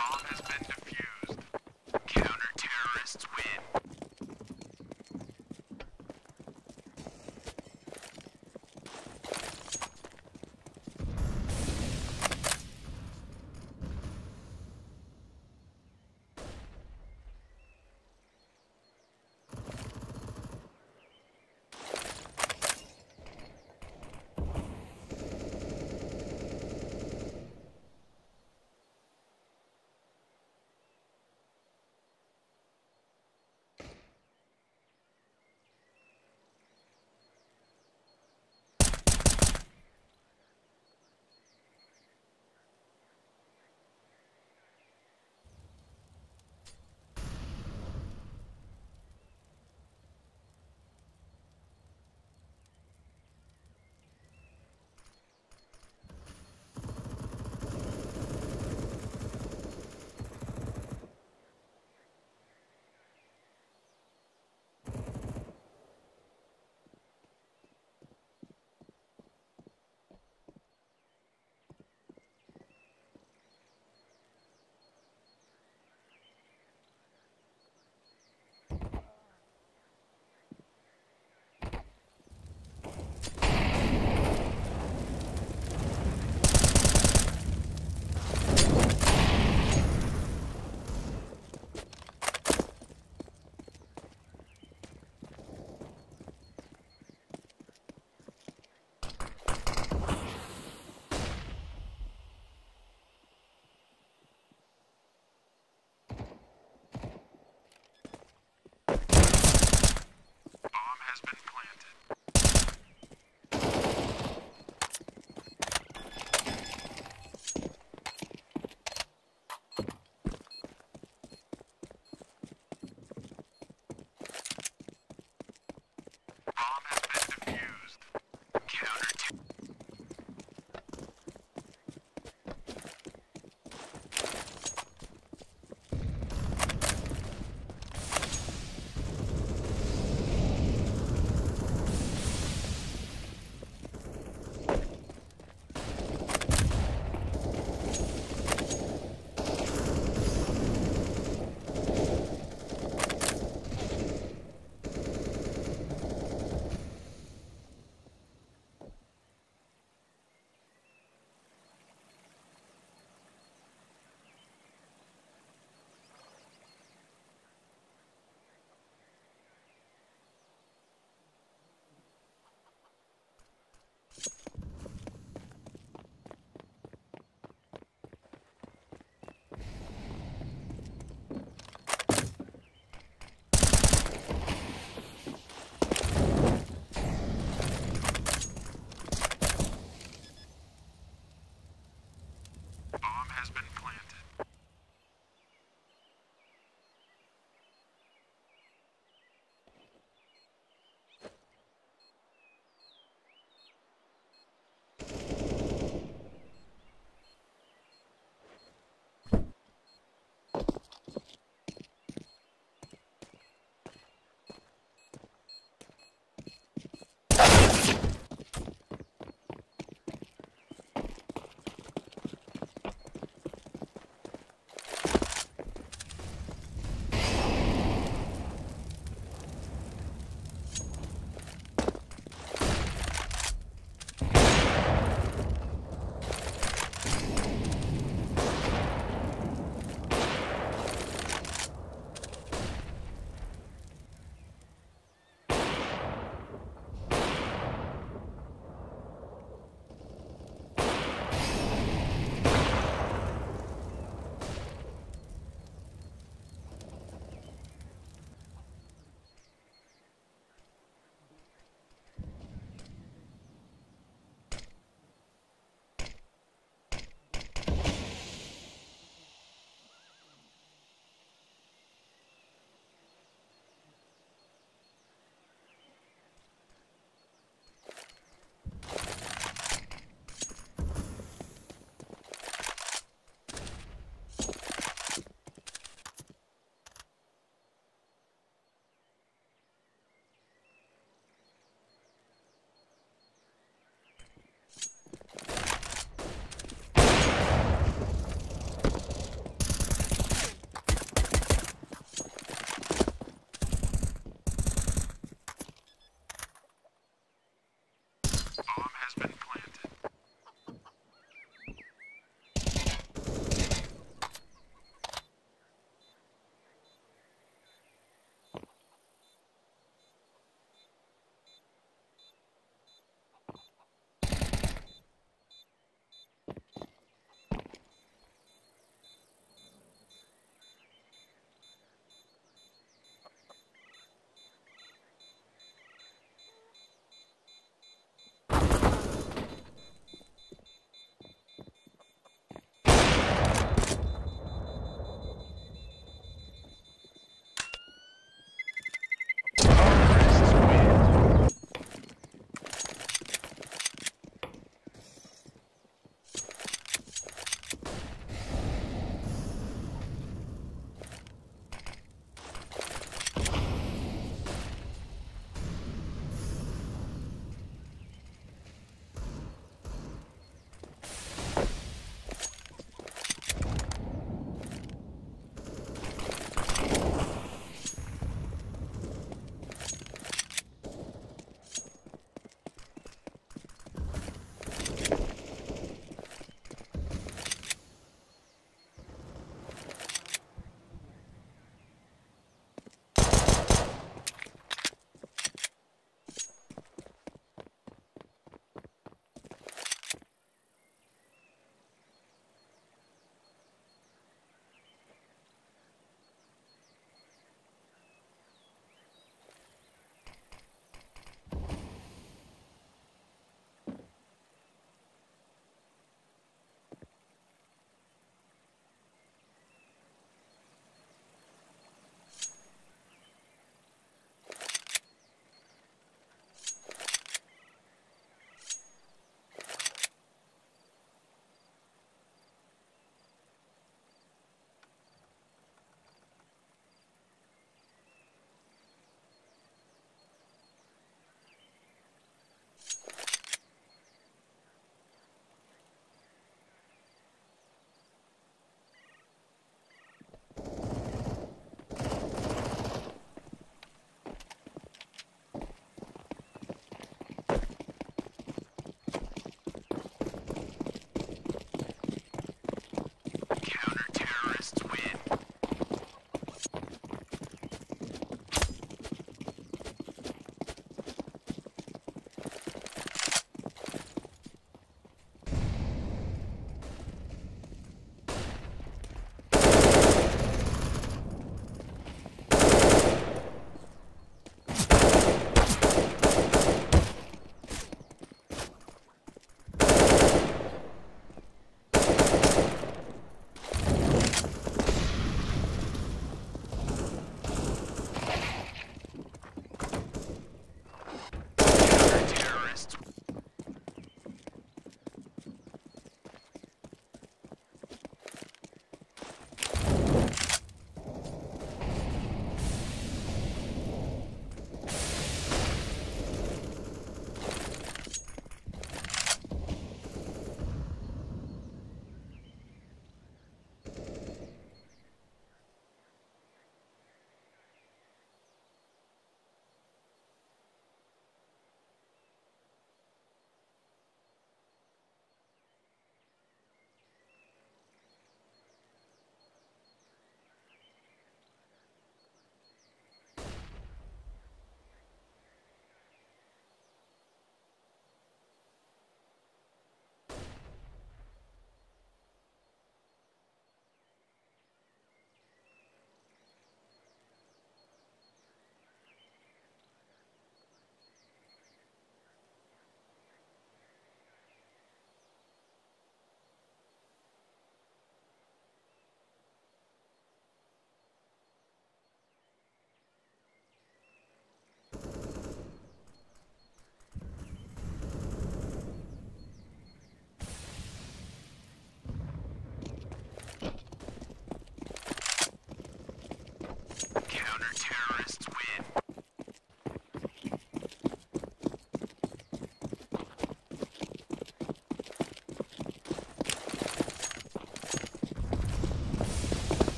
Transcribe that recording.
Bomb has been defused. Counter-terrorists win.